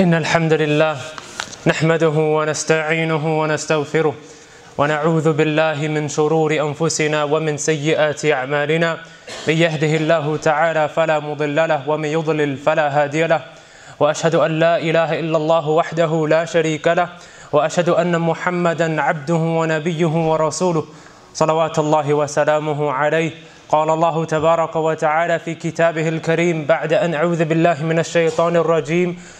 إن الحمد لله نحمده ونستعينه ونستغفره ونعوذ بالله من شرور أنفسنا ومن سيئات أعمالنا. من يهده الله تعالى فلا مضل له ومن يضلل فلا هادي له. وأشهد أن لا إله إلا الله وحده لا شريك له. وأشهد أن محمدا عبده ونبيه ورسوله. صلوات الله وسلامه عليه. قال الله تبارك وتعالى في كتابه الكريم بعد أن أعوذ بالله من الشيطان الرجيم.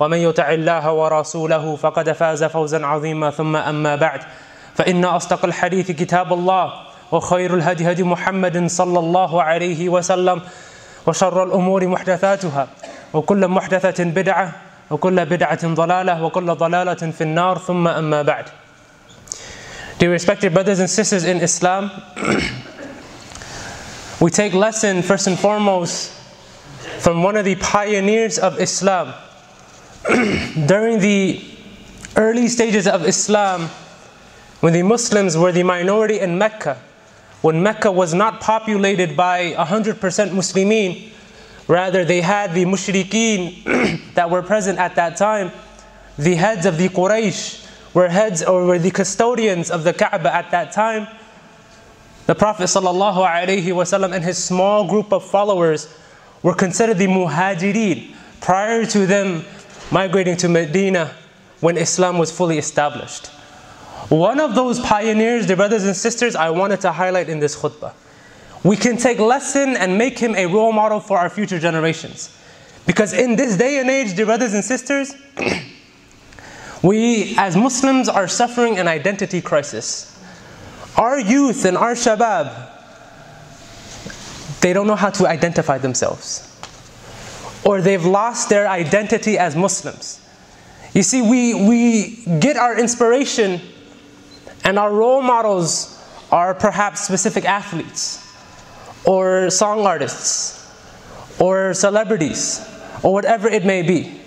ومن يطع الله ورسوله فقد فاز فوزا عظيما ثم أما بعد فإن أصدق الحديث كتاب الله وخير الهدي هدي محمد صلى الله عليه وسلم وشر الأمور محدثاتها وكل محدثة بدعة وكل بدعة ضلالة وكل ضلالة في النار ثم أما بعد Dear respected brothers and sisters in Islam, we take lesson first and foremost from one of the pioneers of Islam. During the early stages of Islam, when the Muslims were the minority in Mecca, when Mecca was not populated by 100% Muslimin, rather they had the mushrikeen that were present at that time, the heads of the Quraysh were heads or were the custodians of the Kaaba at that time. The Prophet ﷺ and his small group of followers were considered the muhajirin prior to them migrating to Medina when Islam was fully established. One of those pioneers, dear brothers and sisters, I wanted to highlight in this khutbah. We can take lesson and make him a role model for our future generations. Because in this day and age, dear brothers and sisters, we as Muslims are suffering an identity crisis. Our youth and our shabab, they don't know how to identify themselves. Or they've lost their identity as Muslims. You see, we, we get our inspiration and our role models are perhaps specific athletes, or song artists, or celebrities, or whatever it may be.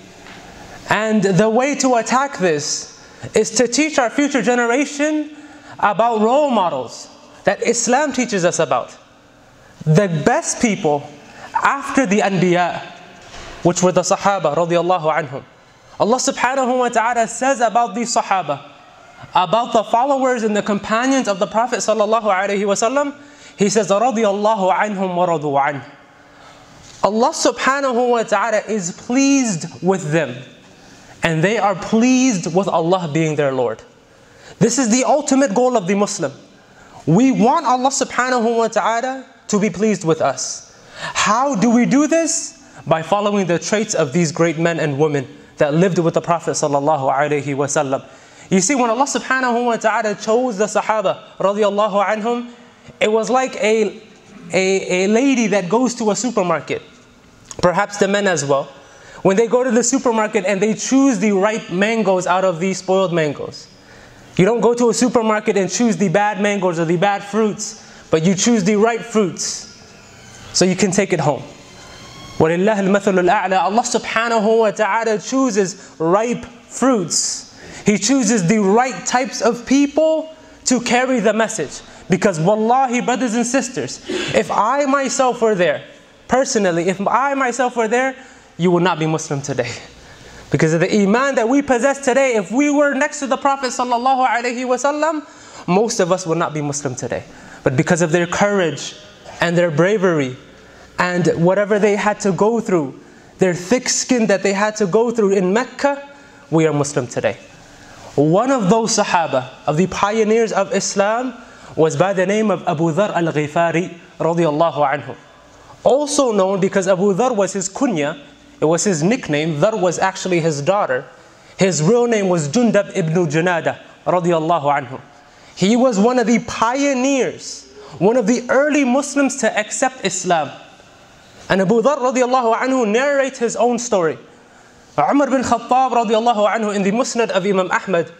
And the way to attack this is to teach our future generation about role models that Islam teaches us about. The best people after the Anbiya, which were the Sahaba radiallahu anhum. Allah subhanahu wa ta'ala says about these Sahaba, about the followers and the companions of the Prophet sallallahu alaihi wasallam, He says, radiallahu anhum wa radu. Allah subhanahu wa ta'ala is pleased with them and they are pleased with Allah being their Lord. This is the ultimate goal of the Muslim. We want Allah subhanahu wa ta'ala to be pleased with us. How do we do this? By following the traits of these great men and women that lived with the Prophet sallallahu alaihi wasallam. You see, when Allah subhanahu wa ta'ala chose the Sahaba radiallahu anhum, it was like a, a, a lady that goes to a supermarket, perhaps the men as well. When they go to the supermarket and they choose the ripe mangoes out of these spoiled mangoes. You don't go to a supermarket and choose the bad mangoes or the bad fruits, but you choose the ripe fruits so you can take it home. وَلِلَّهِ الْمَثَلُ الْأَعْلَى Allah subhanahu wa ta'ala chooses ripe fruits. He chooses the right types of people to carry the message. Because wallahi, brothers and sisters, if I myself were there, personally, if I myself were there, you will not be Muslim today. Because of the iman that we possess today, if we were next to the Prophet sallallahu alaihi wasallam, most of us would not be Muslim today. But because of their courage and their bravery and whatever they had to go through, their thick skin that they had to go through in Mecca, we are Muslim today. One of those Sahaba, of the pioneers of Islam, was by the name of Abu Dhar al-Ghifari anhu. Also known because Abu Dhar was his kunya, it was his nickname, Dhar was actually his daughter. His real name was Jundab ibn Junada anhu. He was one of the pioneers, one of the early Muslims to accept Islam. And Abu Dhar radiallahu anhu narrates his own story. Umar bin Khattab radiallahu anhu in the Musnad of Imam Ahmad,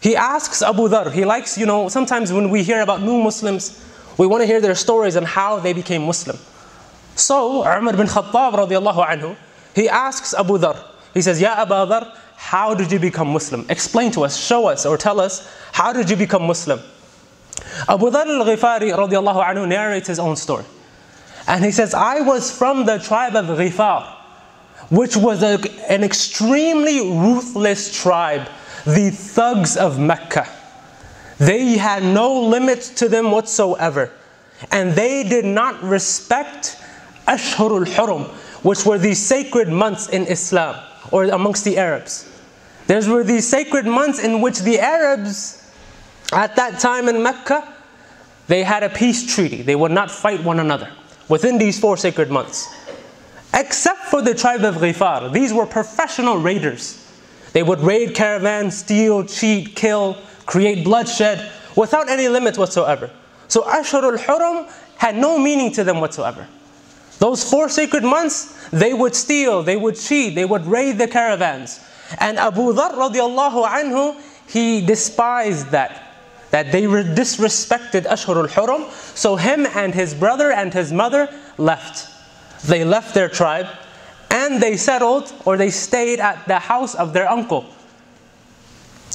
he asks Abu Dhar, he likes, you know, sometimes when we hear about new Muslims, we want to hear their stories and how they became Muslim. So Umar bin Khattab radiallahu anhu, he asks Abu Dhar, he says, Ya Abu Dhar, how did you become Muslim? Explain to us, show us, or tell us, how did you become Muslim? Abu Dhar al-Ghifari radiallahu anhu narrates his own story. And he says, I was from the tribe of Ghifar which was a, an extremely ruthless tribe, the thugs of Mecca. They had no limits to them whatsoever. And they did not respect Ashhurul Hurum, which were the sacred months in Islam or amongst the Arabs. Those were these sacred months in which the Arabs at that time in Mecca, they had a peace treaty. They would not fight one another within these four sacred months. Except for the tribe of Ghifar. These were professional raiders. They would raid caravans, steal, cheat, kill, create bloodshed without any limits whatsoever. So Ashurul Hurum had no meaning to them whatsoever. Those four sacred months, they would steal, they would cheat, they would raid the caravans. And Abu Dhar radiallahu anhu, he despised that. That they disrespected Ashurul Hurum. So him and his brother and his mother left. They left their tribe and they settled or they stayed at the house of their uncle.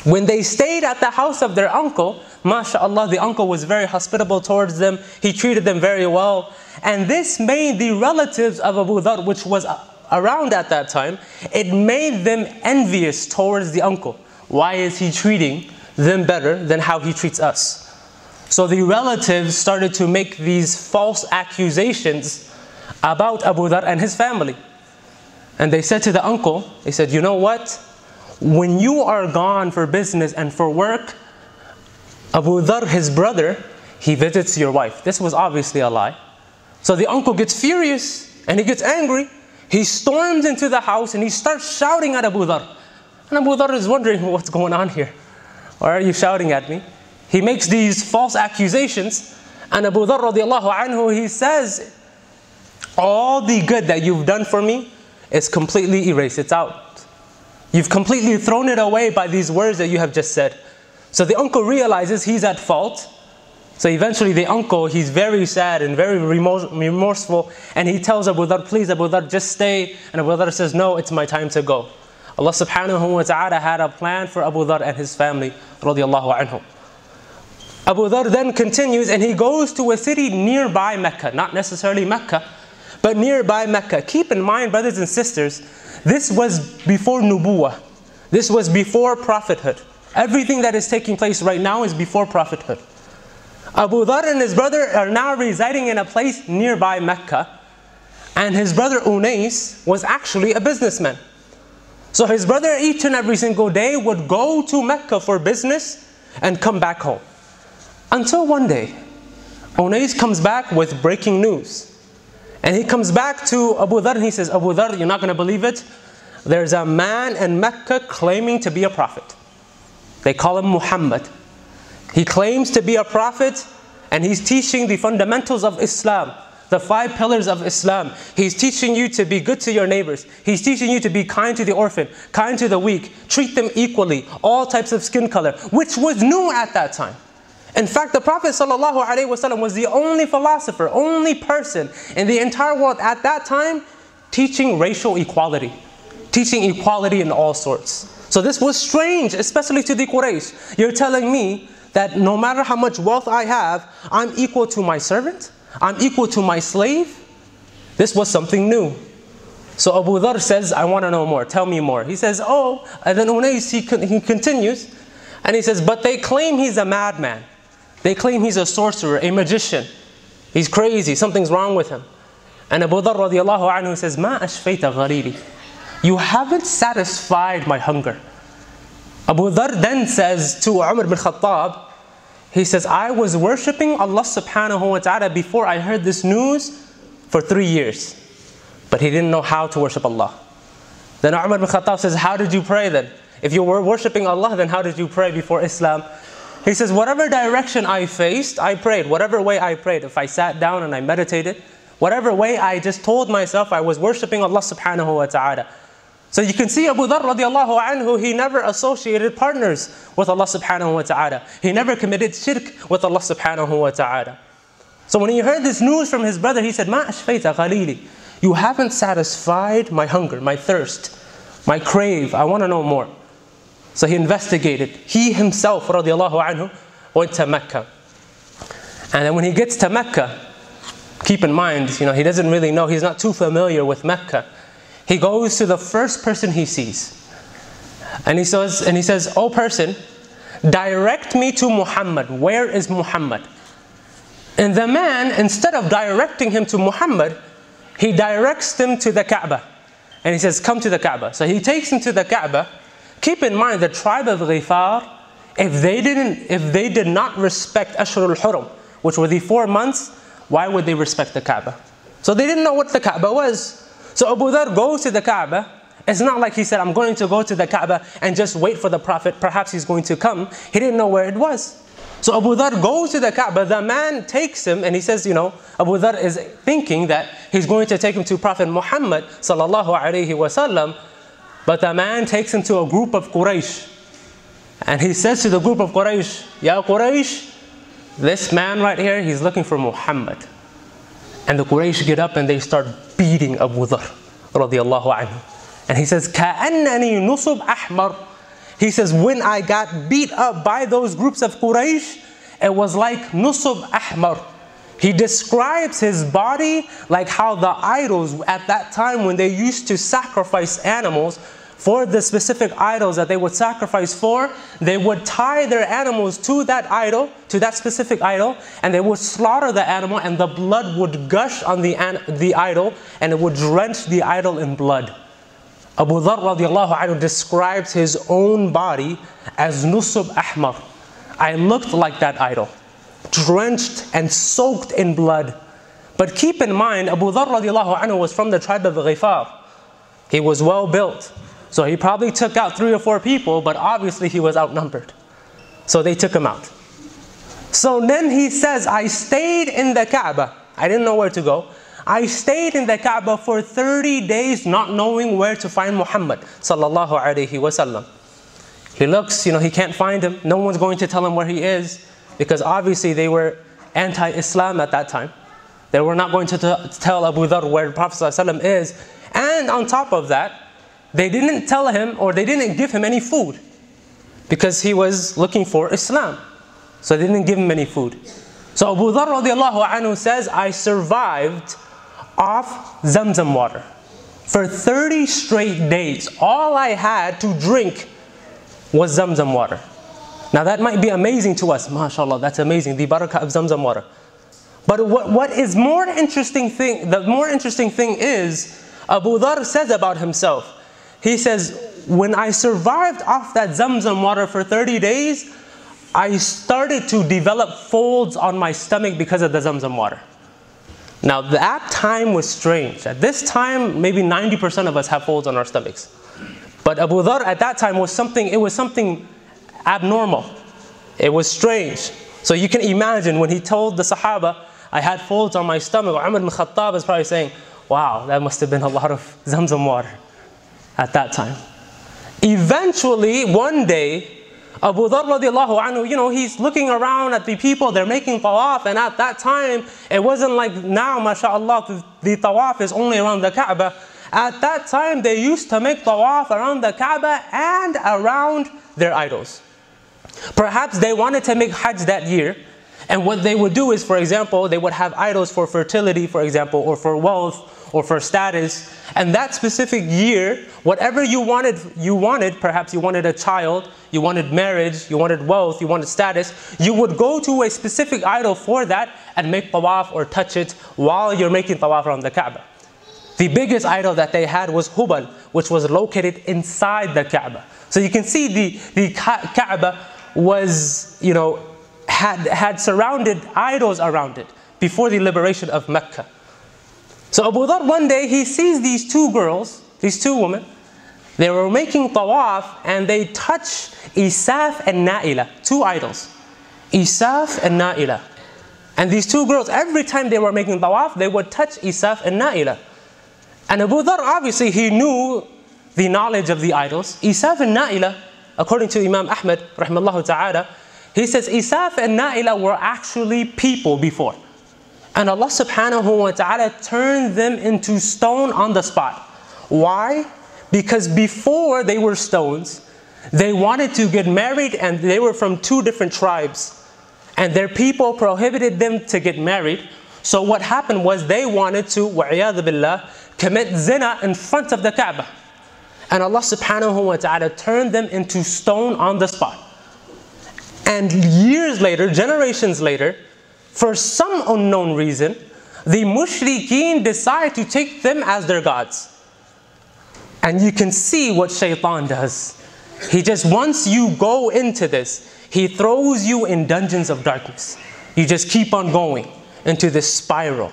When they stayed at the house of their uncle, mashallah, the uncle was very hospitable towards them. He treated them very well. And this made the relatives of Abu Dhar, which was around at that time, it made them envious towards the uncle. Why is he treating them better than how he treats us? So the relatives started to make these false accusations about Abu Dhar and his family. And they said to the uncle, they said, you know what? When you are gone for business and for work, Abu Dhar, his brother, he visits your wife. This was obviously a lie. So the uncle gets furious and he gets angry. He storms into the house and he starts shouting at Abu Dhar. And Abu Dhar is wondering what's going on here. Why are you shouting at me? He makes these false accusations. And Abu Dhar radiallahu anhu, he says, all the good that you've done for me is completely erased. It's out. You've completely thrown it away by these words that you have just said. So the uncle realizes he's at fault. So eventually the uncle, he's very sad and very remorseful. And he tells Abu Dhar, please Abu Dhar, just stay. And Abu Dhar says, no, it's my time to go. Allah subhanahu wa ta'ala had a plan for Abu Dhar and his family, radiallahu anhu. Abu Dhar then continues and he goes to a city nearby Mecca, not necessarily Mecca, but nearby Mecca. Keep in mind, brothers and sisters, this was before Nubuwah. This was before prophethood. Everything that is taking place right now is before prophethood. Abu Dhar and his brother are now residing in a place nearby Mecca. And his brother Unais was actually a businessman. So his brother each and every single day would go to Mecca for business and come back home. Until one day, Unais comes back with breaking news. And he comes back to Abu Dhar and he says, Abu Dhar, you're not going to believe it. There's a man in Mecca claiming to be a prophet. They call him Muhammad. He claims to be a prophet and he's teaching the fundamentals of Islam, the five pillars of Islam. He's teaching you to be good to your neighbors. He's teaching you to be kind to the orphan, kind to the weak, treat them equally, all types of skin color, which was new at that time. In fact, the Prophet ﷺ was the only philosopher, only person in the entire world at that time teaching racial equality, teaching equality in all sorts. So this was strange, especially to the Quraysh. You're telling me that no matter how much wealth I have, I'm equal to my servant? I'm equal to my slave? This was something new. So Abu Dhar says, I want to know more. Tell me more. He says, oh, and then Unais, he, he continues, and he says, but they claim he's a madman. They claim he's a sorcerer, a magician. He's crazy, something's wrong with him. And Abu Dhar radiallahu anhu says, Ma ashfayta ghariri. You haven't satisfied my hunger. Abu Dhar then says to Umar bin Khattab, he says, I was worshipping Allah subhanahu wa ta'ala before I heard this news for three years. But he didn't know how to worship Allah. Then Umar bin Khattab says, How did you pray then? If you were worshipping Allah, then how did you pray before Islam? He says, whatever direction I faced, I prayed. Whatever way I prayed. If I sat down and I meditated, whatever way I just told myself I was worshipping Allah subhanahu wa ta'ala. So you can see Abu Dharr radiallahu anhu, he never associated partners with Allah subhanahu wa ta'ala. He never committed shirk with Allah subhanahu wa ta'ala. So when he heard this news from his brother, he said, Ma ashfayta ghalili. You haven't satisfied my hunger, my thirst, my crave. I want to know more. So he investigated. He himself, radiallahu anhu, went to Mecca. And then when he gets to Mecca, keep in mind, you know, he doesn't really know, he's not too familiar with Mecca. He goes to the first person he sees. And he says, and he says, Oh person, direct me to Muhammad. Where is Muhammad? And the man, instead of directing him to Muhammad, he directs him to the Kaaba. And he says, Come to the Kaaba. So he takes him to the Kaaba. Keep in mind the tribe of Ghifar, if they didn't, if they did not respect Ashur al-Hurum, which were the four months, why would they respect the Kaaba? So they didn't know what the Kaaba was. So Abu Dhar goes to the Kaaba. It's not like he said, I'm going to go to the Kaaba and just wait for the Prophet. Perhaps he's going to come. He didn't know where it was. So Abu Dhar goes to the Kaaba. The man takes him and he says, you know, Abu Dhar is thinking that he's going to take him to Prophet Muhammad sallallahu alaihi wasallam. But the man takes him to a group of Quraysh. And he says to the group of Quraysh, Ya Quraysh, this man right here, he's looking for Muhammad. And the Quraysh get up and they start beating Abu Dhar radiallahu anhu. And he says, كَأَنَّنِي نُصُبْ أَحْمَرٌ He says, when I got beat up by those groups of Quraysh, it was like nusub ahmar. He describes his body like how the idols at that time when they used to sacrifice animals, for the specific idols that they would sacrifice for, they would tie their animals to that idol, to that specific idol, and they would slaughter the animal, and the blood would gush on the, the idol, and it would drench the idol in blood. Abu Dhar radiallahu anhu describes his own body as nusub ahmar. I looked like that idol, drenched and soaked in blood. But keep in mind, Abu Dhar radiallahu anhu was from the tribe of Ghifar. He was well built. So he probably took out three or four people, but obviously he was outnumbered. So they took him out. So then he says, I stayed in the Kaaba. I didn't know where to go. I stayed in the Kaaba for 30 days not knowing where to find Muhammad sallallahu alaihi wasallam. He looks, you know, he can't find him. No one's going to tell him where he is because obviously they were anti-Islam at that time. They were not going to tell Abu Dhar where the Prophet ﷺ is. And on top of that, they didn't tell him or they didn't give him any food because he was looking for Islam. So they didn't give him any food. So Abu Dhar anhu says, I survived off Zamzam water. For 30 straight days, all I had to drink was Zamzam water. Now that might be amazing to us, mashallah, that's amazing, the barakah of Zamzam water. But what, what is more interesting thing, the more interesting thing is, Abu Dhar says about himself, he says, when I survived off that Zamzam water for 30 days, I started to develop folds on my stomach because of the Zamzam water. Now that time was strange. At this time, maybe 90% of us have folds on our stomachs. But Abu Dhar at that time was something, it was something abnormal. It was strange. So you can imagine when he told the Sahaba, I had folds on my stomach, Umar ibn Khattab is probably saying, wow, that must have been a lot of Zamzam water at that time. Eventually, one day, Abu Dhar radiallahu anhu, you know, he's looking around at the people, they're making tawaf, and at that time, it wasn't like now, mashallah, the, tawaf is only around the Kaaba. At that time, they used to make tawaf around the Kaaba and around their idols. Perhaps they wanted to make Hajj that year, and what they would do is, for example, they would have idols for fertility, for example, or for wealth, or for status. And that specific year, whatever you wanted, you wanted, perhaps you wanted a child, you wanted marriage, you wanted wealth, you wanted status, you would go to a specific idol for that and make tawaf or touch it while you're making tawaf around the Kaaba. The biggest idol that they had was Hubal, which was located inside the Kaaba. So you can see the, the Kaaba was, you know, had, had surrounded idols around it before the liberation of Mecca. So Abu Dhar one day he sees these two girls, these two women, they were making tawaf and they touch Isaf and Na'ila, two idols. Isaf and Na'ila. And these two girls, every time they were making tawaf, they would touch Isaf and Na'ila. And Abu Dhar, obviously, he knew the knowledge of the idols. Isaf and Na'ila, according to Imam Ahmad, rahimahullah ta'ala, he says Isaf and Na'ila were actually people before. And Allah subhanahu wa ta'ala turned them into stone on the spot. Why? Because before they were stones, they wanted to get married and they were from two different tribes. And their people prohibited them to get married. So what happened was they wanted to, wa'iyadu billah, commit zina in front of the Kaaba. And Allah subhanahu wa ta'ala turned them into stone on the spot. And years later, generations later, for some unknown reason, the mushrikeen decide to take them as their gods. And you can see what shaitan does. He just, once you go into this, he throws you in dungeons of darkness. You just keep on going into this spiral.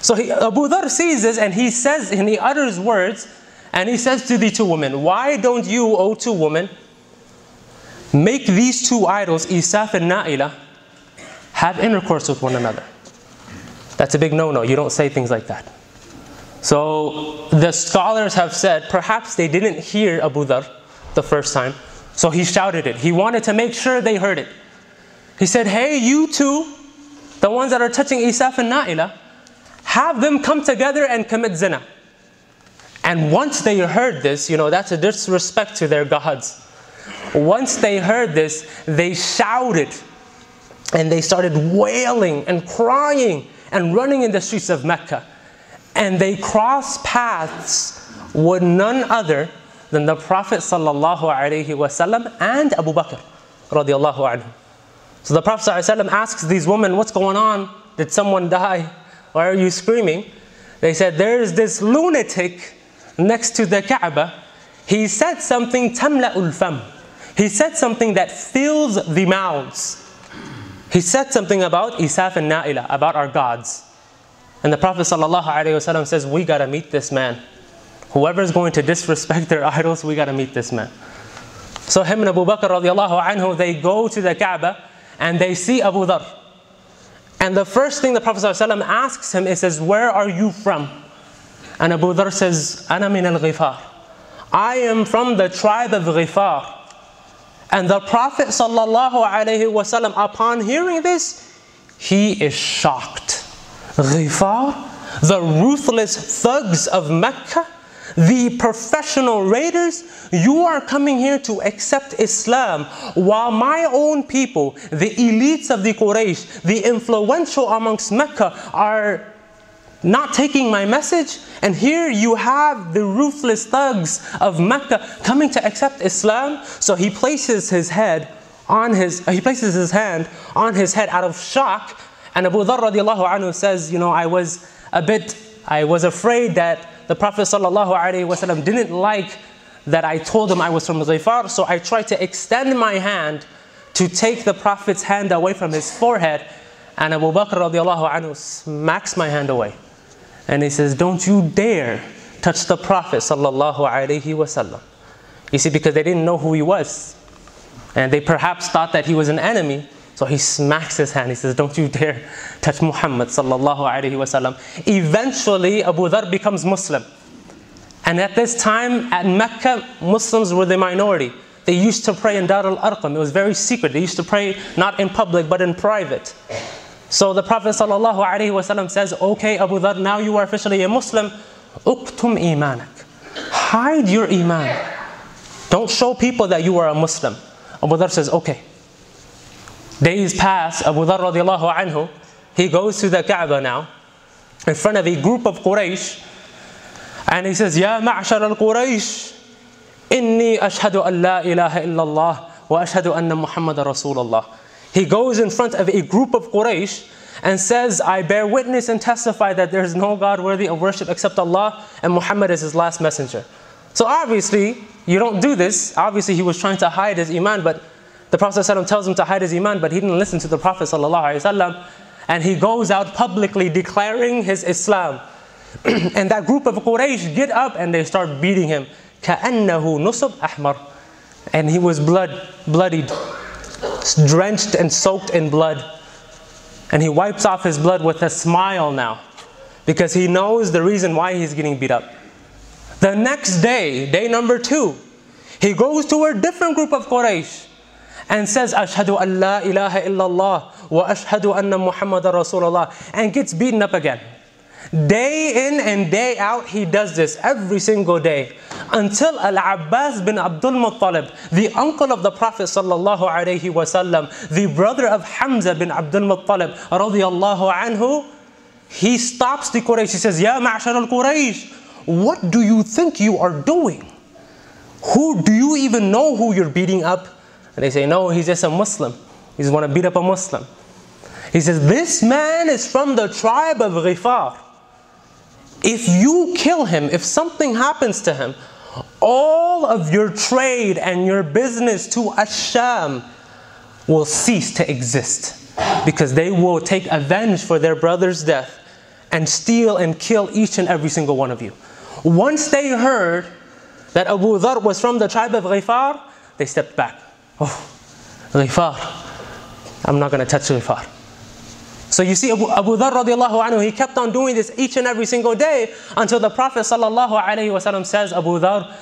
So he, Abu Dhar sees this and he says, and he utters words, and he says to the two women, Why don't you, O two women, make these two idols, Isaf and Na'ila, have intercourse with one another? That's a big no no. You don't say things like that. So the scholars have said perhaps they didn't hear Abu Dhar the first time, so he shouted it. He wanted to make sure they heard it. He said, Hey, you two, the ones that are touching Isaf and Na'ila, have them come together and commit zina. And once they heard this, you know, that's a disrespect to their gods. Once they heard this, they shouted and they started wailing and crying and running in the streets of Mecca. And they crossed paths with none other than the Prophet wasallam and Abu Bakr. So the Prophet ﷺ asks these women, What's going on? Did someone die? Why are you screaming? They said, There is this lunatic next to the Kaaba. He said something, Tamla'ul fam. He said something that fills the mouths. He said something about Isaf and Na'ila, about our gods. And the Prophet ﷺ says, We gotta meet this man. Whoever is going to disrespect their idols, we gotta meet this man. So him and Abu Bakr radiallahu anhu, they go to the Kaaba and they see Abu Dhar. And the first thing the Prophet ﷺ asks him is, says, Where are you from? And Abu Dhar says, Ana min al Ghifar. I am from the tribe of Ghifar. And the Prophet ﷺ, upon hearing this, he is shocked. Ghifar, the ruthless thugs of Mecca, the professional raiders, you are coming here to accept Islam while my own people, the elites of the Quraysh, the influential amongst Mecca are not taking my message. And here you have the ruthless thugs of Mecca coming to accept Islam. So he places his head on his, uh, he places his hand on his head out of shock. And Abu Dharr radiallahu anhu says, you know, I was a bit, I was afraid that the Prophet ﷺ didn't like that I told him I was from Ghifar, so I tried to extend my hand to take the Prophet's hand away from his forehead. And Abu Bakr radiallahu anhu smacks my hand away. And he says, Don't you dare touch the Prophet sallallahu alaihi wasallam. You see, because they didn't know who he was. And they perhaps thought that he was an enemy. So he smacks his hand. He says, Don't you dare touch Muhammad sallallahu alaihi wasallam. Eventually, Abu Dhar becomes Muslim. And at this time, at Mecca, Muslims were the minority. They used to pray in Dar al Arqam. It was very secret. They used to pray not in public, but in private. So the Prophet wasallam says, Okay, Abu Dhar, now you are officially a Muslim. Uktum imanak. Hide your iman. Don't show people that you are a Muslim. Abu Dhar says, Okay. Days pass, Abu Dhar radiallahu anhu, he goes to the Kaaba now, in front of a group of Quraysh, and he says, Ya ma'ashar al-Quraysh, inni ashhadu an la ilaha illallah wa ashhadu anna Muhammad Rasulullah. He goes in front of a group of Quraysh and says, I bear witness and testify that there is no God worthy of worship except Allah and Muhammad is his last messenger. So obviously, you don't do this. Obviously, he was trying to hide his iman, but the Prophet ﷺ tells him to hide his iman, but he didn't listen to the Prophet ﷺ, and he goes out publicly declaring his Islam. and that group of Quraysh get up and they start beating him. كَأَنَّهُ نُصُبْ أَحْمَرٌ And he was blood, bloodied, drenched and soaked in blood. And he wipes off his blood with a smile now because he knows the reason why he's getting beat up. The next day, day number two, he goes to a different group of Quraysh and says, Ashhadu an la ilaha illallah wa ashhadu anna Muhammad Rasulullah and gets beaten up again. Day in and day out, he does this every single day until Al Abbas bin Abdul Muttalib, the uncle of the Prophet sallallahu alaihi wasallam, the brother of Hamza bin Abdul Muttalib radiyallahu anhu, he stops the Quraysh. He says, Ya ma'shar al Quraysh, what do you think you are doing? Who do you even know who you're beating up? And they say, No, he's just a Muslim. He just want to beat up a Muslim. He says, This man is from the tribe of Ghifar. If you kill him, if something happens to him, all of your trade and your business to Asham will cease to exist because they will take avenge for their brother's death and steal and kill each and every single one of you. Once they heard that Abu Dhar was from the tribe of Ghifar, they stepped back. Oh, Ghifar. I'm not going to touch Ghifar. So you see Abu, Dhar radiallahu anhu, he kept on doing this each and every single day until the Prophet sallallahu alayhi wasallam says, Abu Dhar,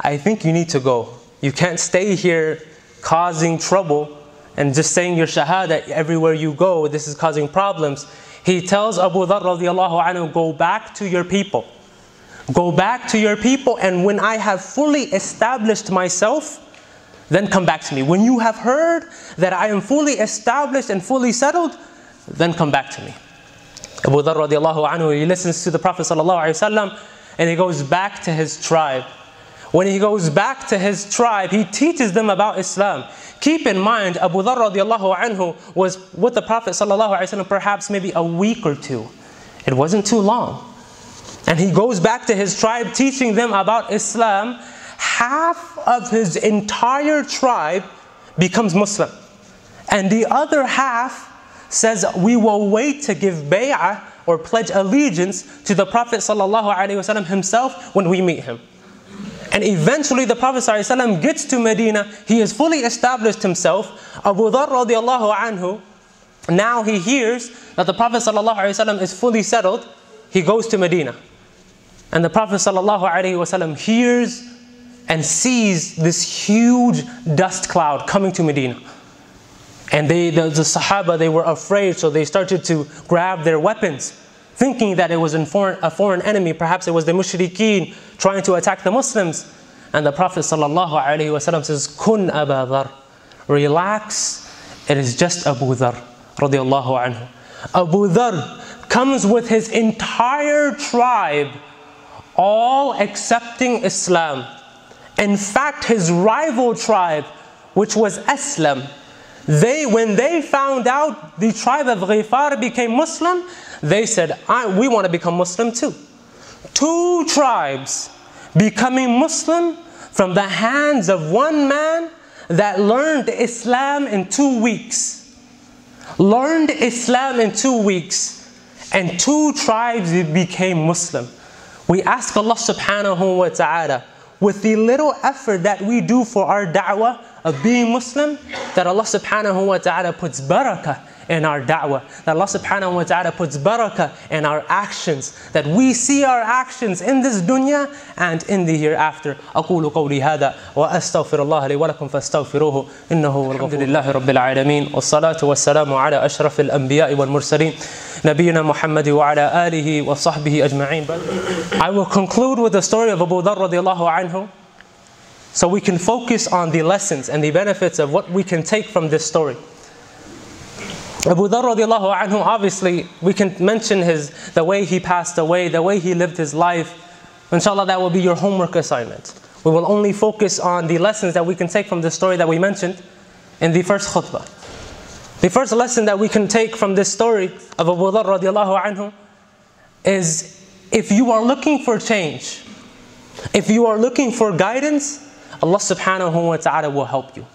I think you need to go. You can't stay here causing trouble and just saying your shahada everywhere you go. This is causing problems. He tells Abu Dhar radiallahu anhu, go back to your people. Go back to your people and when I have fully established myself, then come back to me. When you have heard that I am fully established and fully settled, then come back to me. Abu Dhar radiallahu anhu, he listens to the Prophet sallallahu alaihi wasallam and he goes back to his tribe. When he goes back to his tribe, he teaches them about Islam. Keep in mind, Abu Dhar radiallahu anhu was with the Prophet sallallahu alaihi wasallam perhaps maybe a week or two. It wasn't too long. And he goes back to his tribe teaching them about Islam. Half of his entire tribe becomes Muslim. And the other half says we will wait to give bay'ah or pledge allegiance to the Prophet ﷺ himself when we meet him. And eventually the Prophet ﷺ gets to Medina, he has fully established himself. Abu Dhar radiallahu anhu, now he hears that the Prophet ﷺ is fully settled, he goes to Medina. And the Prophet ﷺ hears and sees this huge dust cloud coming to Medina. And they, the, the Sahaba, they were afraid, so they started to grab their weapons, thinking that it was foreign, a foreign enemy. Perhaps it was the mushrikeen trying to attack the Muslims. And the Prophet ﷺ says, Kun Abu Dhar. Relax, it is just Abu Dhar. Anhu. Abu Dhar comes with his entire tribe, all accepting Islam. In fact, his rival tribe, which was Aslam, they, when they found out the tribe of Ghifar became Muslim, they said, we want to become Muslim too. Two tribes becoming Muslim from the hands of one man that learned Islam in two weeks. Learned Islam in two weeks. And two tribes became Muslim. We ask Allah subhanahu wa ta'ala, with the little effort that we do for our da'wah, of being Muslim, that Allah subhanahu wa ta'ala puts barakah in our da'wah. That Allah subhanahu wa ta'ala puts barakah in our actions. That we see our actions in this dunya and in the hereafter. أقول قولي هذا وأستغفر الله لي ولكم فاستغفروه إنه هو الحمد لله رب العالمين والصلاة والسلام على أشرف الأنبياء والمرسلين نبينا محمد وعلى آله وصحبه أجمعين. I will conclude with the story of Abu Dharr radiallahu anhu. So we can focus on the lessons and the benefits of what we can take from this story. Abu Dhar radiallahu anhu, obviously, we can mention his, the way he passed away, the way he lived his life. Inshallah, that will be your homework assignment. We will only focus on the lessons that we can take from the story that we mentioned in the first khutbah. The first lesson that we can take from this story of Abu Dhar radiallahu anhu is if you are looking for change, if you are looking for guidance, Allah subhanahu wa ta'ala will help you.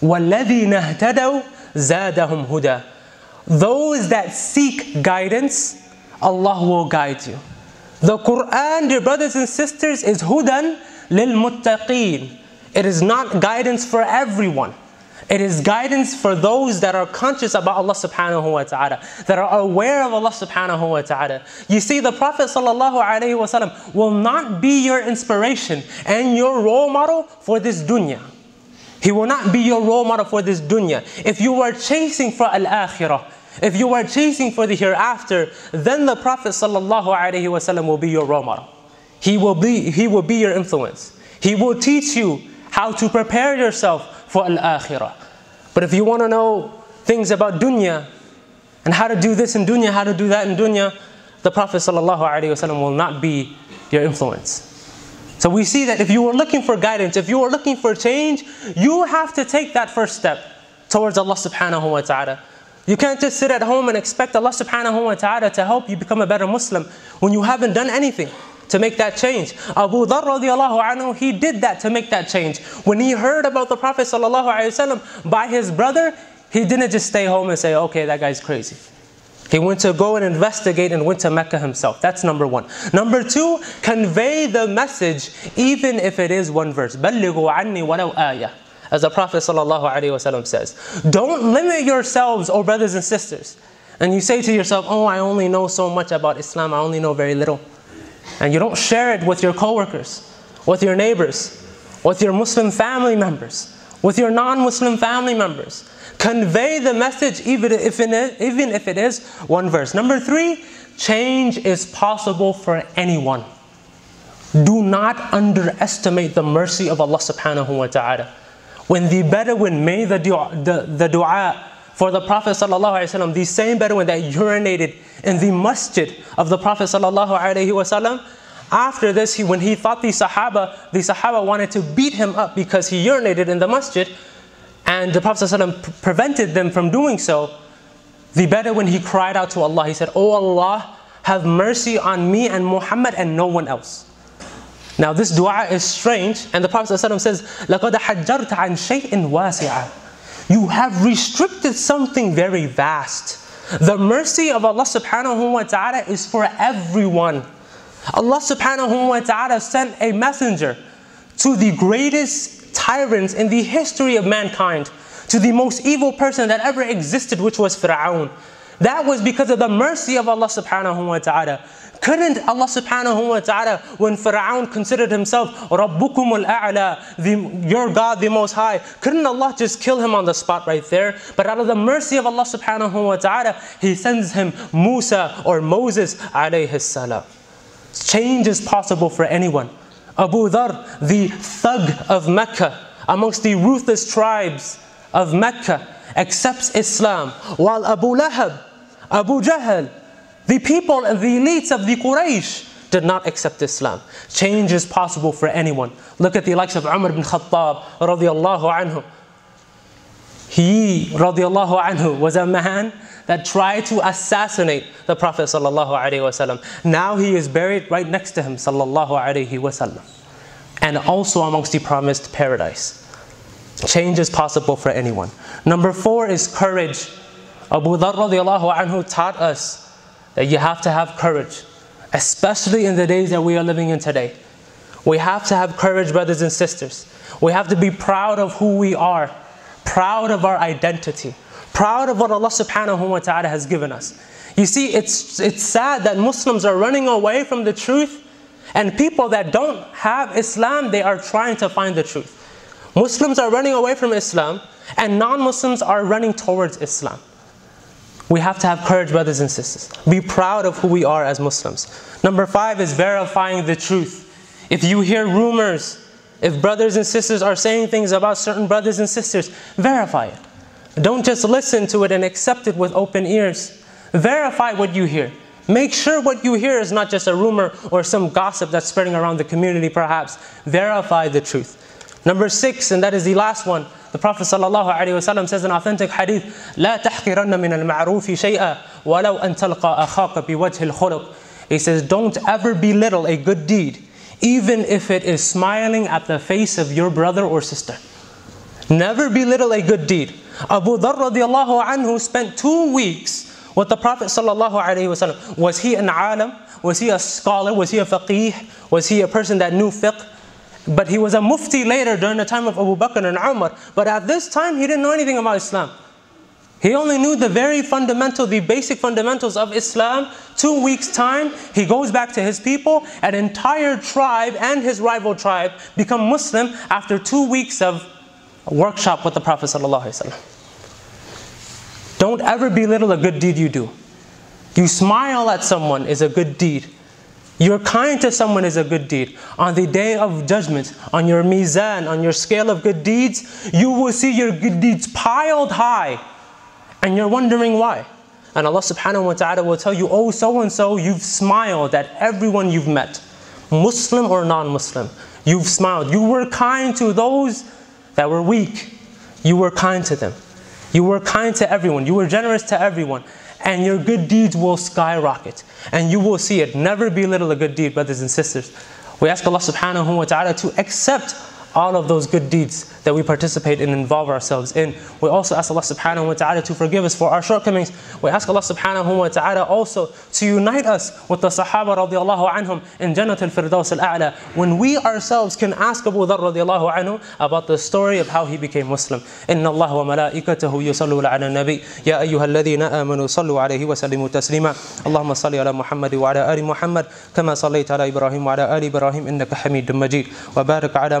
وَالَّذِينَ اهْتَدَوْا زَادَهُمْ هُدًى Those that seek guidance, Allah will guide you. The Quran, dear brothers and sisters, is hudan lil muttaqeen. It is not guidance for everyone. It is guidance for those that are conscious about Allah subhanahu wa ta'ala, that are aware of Allah subhanahu wa ta'ala. You see, the Prophet sallallahu alayhi wasallam will not be your inspiration and your role model for this dunya. He will not be your role model for this dunya. If you are chasing for al-akhirah, if you are chasing for the hereafter, then the Prophet ﷺ will be your role model. He will be, he will be your influence. He will teach you how to prepare yourself for al-akhirah. But if you want to know things about dunya and how to do this in dunya, how to do that in dunya, the Prophet will not be your influence. So we see that if you are looking for guidance, if you are looking for change, you have to take that first step towards Allah subhanahu wa ta'ala. You can't just sit at home and expect Allah subhanahu wa ta'ala to help you become a better Muslim when you haven't done anything to make that change. Abu Dharr radiallahu anhu, he did that to make that change. When he heard about the Prophet sallallahu alayhi wasallam by his brother, he didn't just stay home and say, okay, that guy's crazy. He went to go and investigate and went to Mecca himself. That's number one. Number two, convey the message even if it is one verse. بَلِّغُوا عَنِّي وَلَوْ آيَةً as the Prophet ﷺ says. Don't limit yourselves, oh brothers and sisters. And you say to yourself, oh, I only know so much about Islam, I only know very little. And you don't share it with your coworkers, with your neighbors, with your Muslim family members, with your non-Muslim family members. Convey the message even if, it, even if it is one verse. Number three, change is possible for anyone. Do not underestimate the mercy of Allah subhanahu wa ta'ala. When the Bedouin made the dua, the, the dua for the Prophet ﷺ, the same Bedouin that urinated in the masjid of the Prophet ﷺ. After this, he, when he thought the Sahaba, the Sahaba wanted to beat him up because he urinated in the masjid, and the Prophet ﷺ prevented them from doing so. The Bedouin, when he cried out to Allah, he said, Oh Allah, have mercy on me and Muhammad and no one else. Now this dua is strange, and the Prophet ﷺ says, لَقَدْ حَجَّرْتَ عَنْ شَيْءٍ وَاسِعًا You have restricted something very vast. The mercy of Allah subhanahu wa ta'ala is for everyone. Allah subhanahu wa ta'ala sent a messenger to the greatest tyrant in the history of mankind, to the most evil person that ever existed, which was Fir'aun. That was because of the mercy of Allah subhanahu wa ta'ala. Couldn't Allah subhanahu wa ta'ala, when Pharaoh considered himself Rabbukum al-A'la, your God the Most High, couldn't Allah just kill him on the spot right there? But out of the mercy of Allah subhanahu wa ta'ala, He sends him Musa or Moses alayhi salam. Change is possible for anyone. Abu Dhar, the thug of Mecca, amongst the ruthless tribes of Mecca, accepts Islam, while Abu Lahab, Abu Jahl, the people and the elites of the Quraysh did not accept Islam. Change is possible for anyone. Look at the likes of Umar ibn Khattab radiallahu anhu. He radiallahu anhu was a man that tried to assassinate the Prophet sallallahu alaihi wasallam. Now he is buried right next to him sallallahu alaihi wasallam. And also amongst the promised paradise. Change is possible for anyone. Number four is courage. Abu Dharr radiallahu anhu taught us that you have to have courage, especially in the days that we are living in today. We have to have courage, brothers and sisters. We have to be proud of who we are, proud of our identity, proud of what Allah subhanahu wa ta'ala has given us. You see, it's, it's sad that Muslims are running away from the truth, and people that don't have Islam, they are trying to find the truth. Muslims are running away from Islam, and non Muslims are running towards Islam. We have to have courage, brothers and sisters. Be proud of who we are as Muslims. Number five is verifying the truth. If you hear rumors, if brothers and sisters are saying things about certain brothers and sisters, verify it. Don't just listen to it and accept it with open ears. Verify what you hear. Make sure what you hear is not just a rumor or some gossip that's spreading around the community, perhaps. Verify the truth. Number six, and that is the last one, the Prophet ﷺ says in authentic hadith, لا تحقرن من المعروف شيئا ولو أن تلقى أخاك بوجه الخلق. He says, don't ever belittle a good deed, even if it is smiling at the face of your brother or sister. Never belittle a good deed. Abu Dharr radiallahu anhu spent two weeks with the Prophet sallallahu alaihi wasallam. Was he an alim? Was he a scholar? Was he a faqih? Was he a person that knew fiqh? But he was a mufti later during the time of Abu Bakr and Umar. But at this time, he didn't know anything about Islam. He only knew the very fundamental, the basic fundamentals of Islam. Two weeks' time, he goes back to his people. An entire tribe and his rival tribe become Muslim after two weeks of workshop with the Prophet. Don't ever belittle a good deed you do. You smile at someone is a good deed. You're kind to someone is a good deed. On the day of judgment, on your mizan, on your scale of good deeds, you will see your good deeds piled high. And you're wondering why. And Allah subhanahu wa ta'ala will tell you, oh, so and so, you've smiled at everyone you've met, Muslim or non Muslim. You've smiled. You were kind to those that were weak. You were kind to them. You were kind to everyone. You were generous to everyone. And your good deeds will skyrocket. And you will see it. Never belittle a good deed, brothers and sisters. We ask Allah subhanahu wa ta'ala to accept all of those good deeds that we participate and involve ourselves in. We also ask Allah subhanahu wa ta'ala to forgive us for our shortcomings. We ask Allah subhanahu wa ta'ala also to unite us with the Sahaba radiallahu anhum in Jannat al-Firdaus al-A'la when we ourselves can ask Abu Dharr radiallahu anhu about the story of how he became Muslim. إن الله وملائكته يصلون على النبي يا أيها الذين آمنوا صلوا عليه وسلموا تسليما اللهم صل على محمد وعلى آل محمد كما صليت على إبراهيم وعلى آل إبراهيم إنك حميد مجيد وبارك على